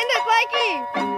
end it, Mikey!